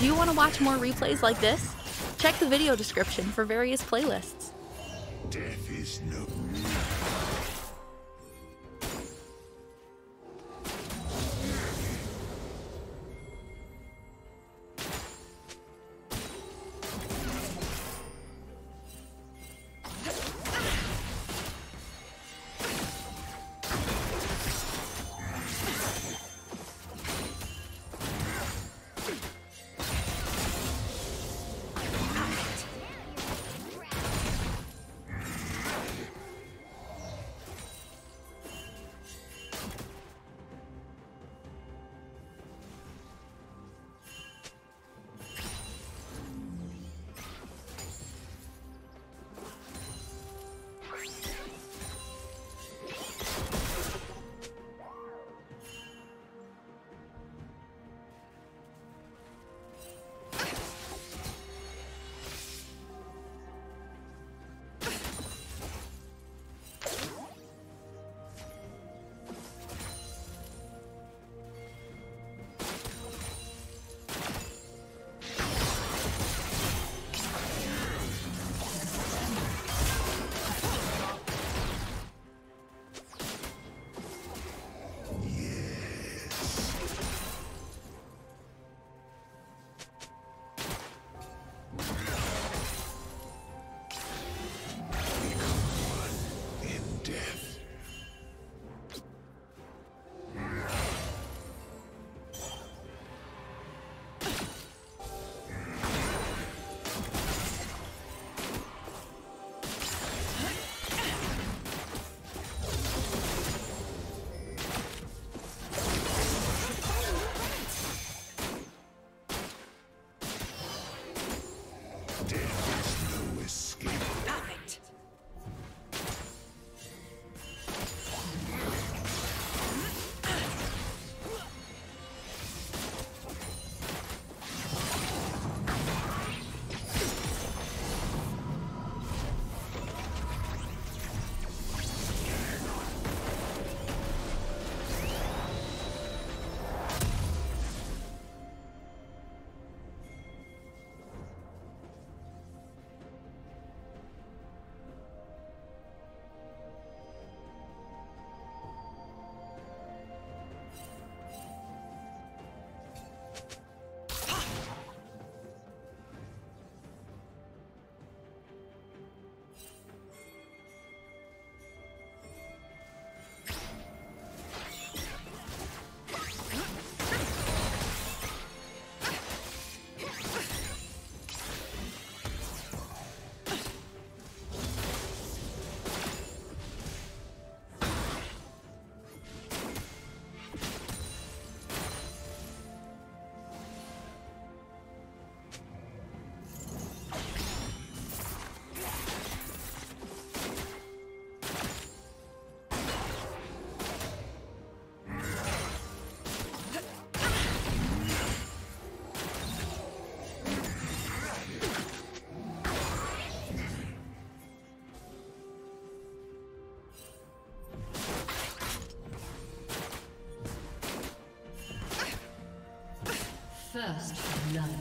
Do you want to watch more replays like this? Check the video description for various playlists. Death is no. First blood.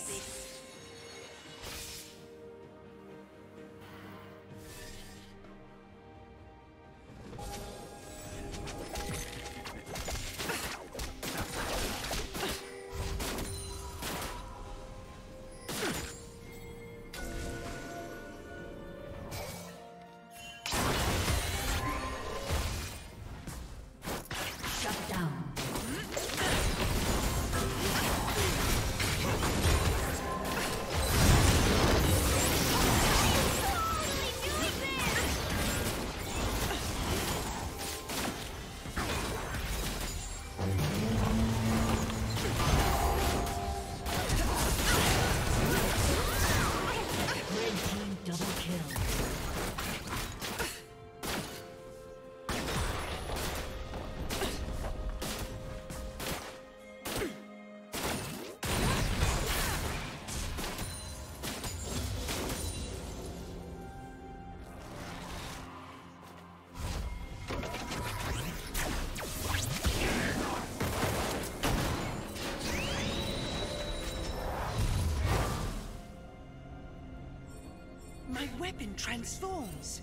This. Weapon transforms.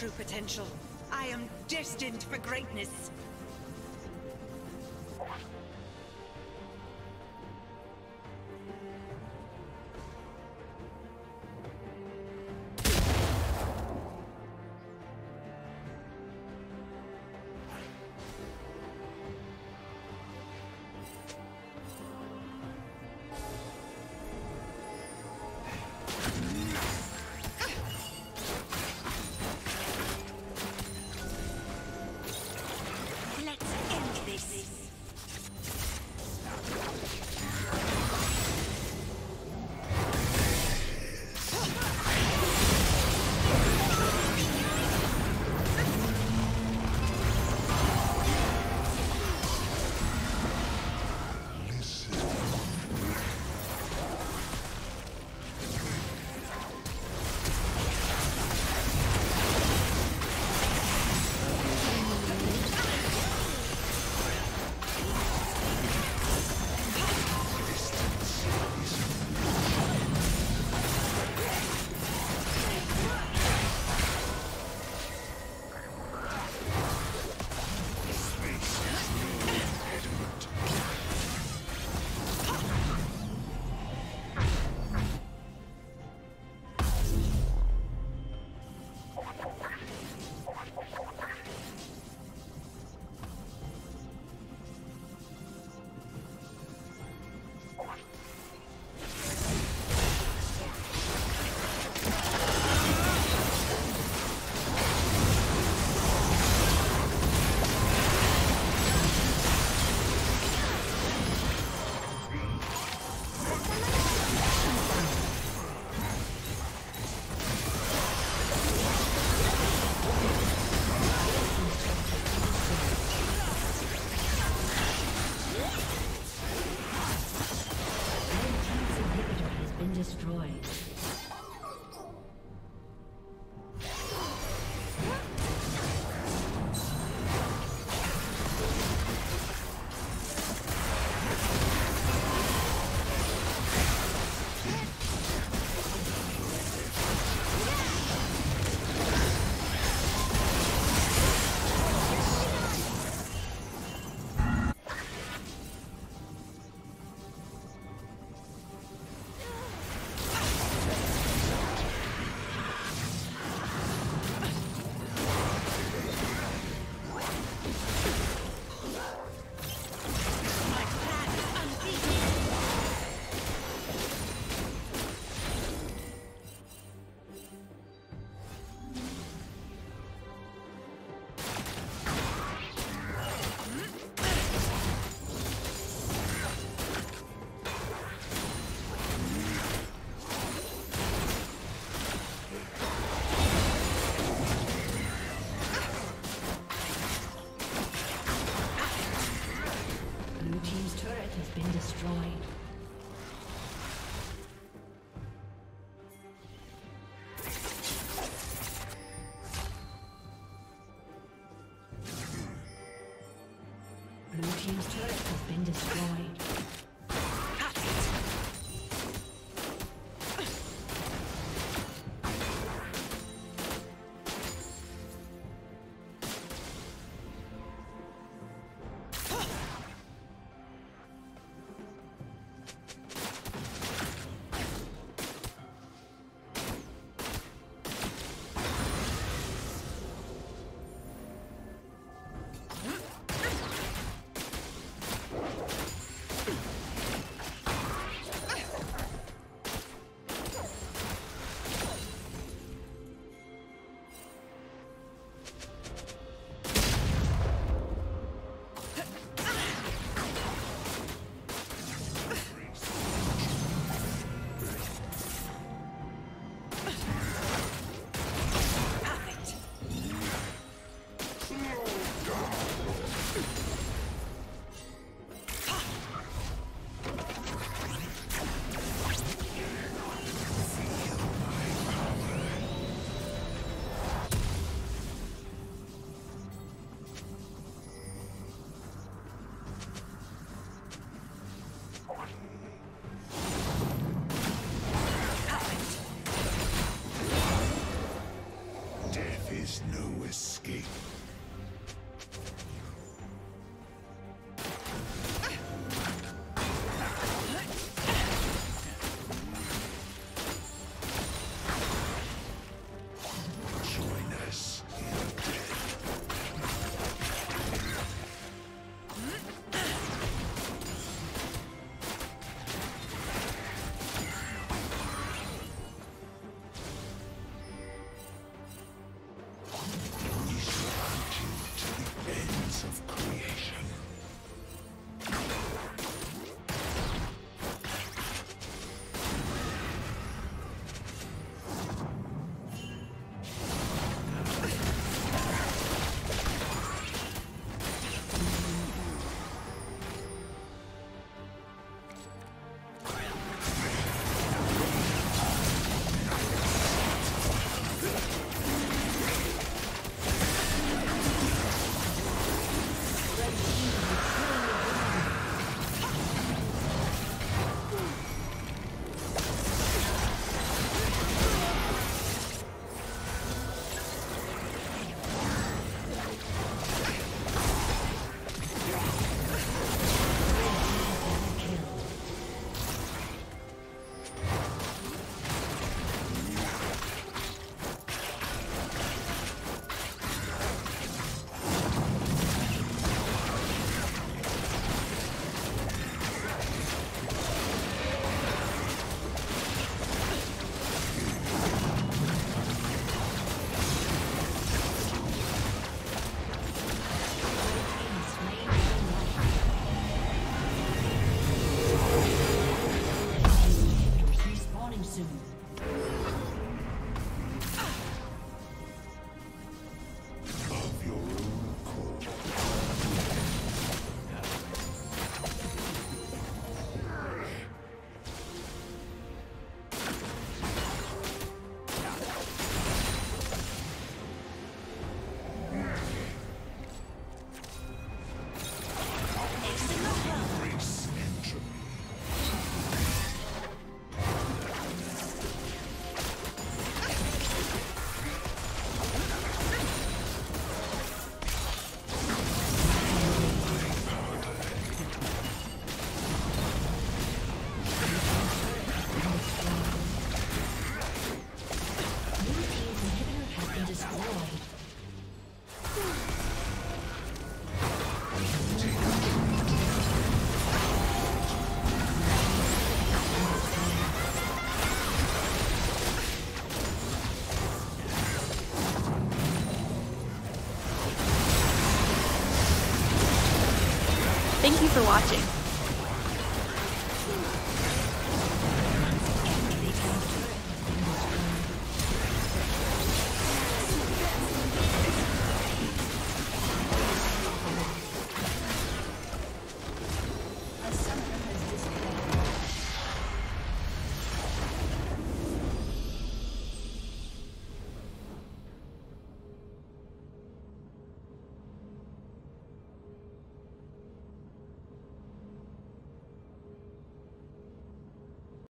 True potential. I am destined for greatness. For watching.